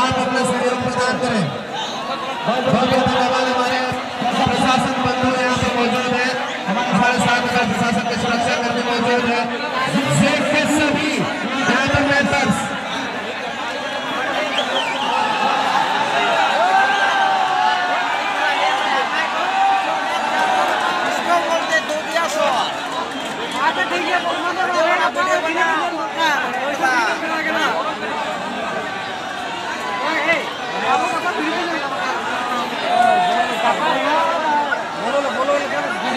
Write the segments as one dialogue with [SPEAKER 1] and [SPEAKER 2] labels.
[SPEAKER 1] आप अपना सहयोग प्रदान करें। बहुत बहुत धन्यवाद हमारे प्रशासन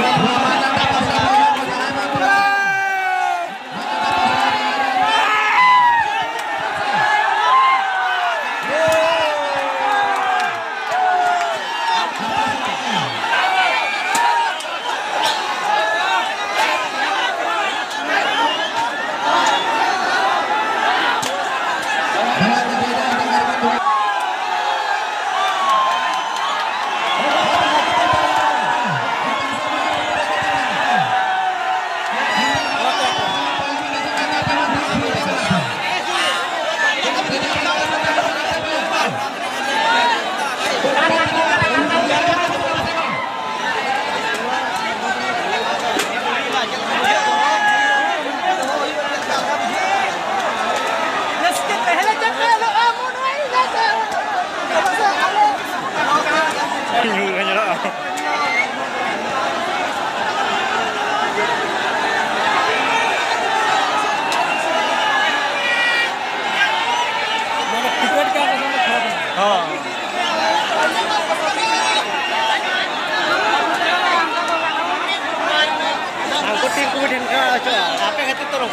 [SPEAKER 1] 네.
[SPEAKER 2] 아, 그 앞에 갔다 떨어고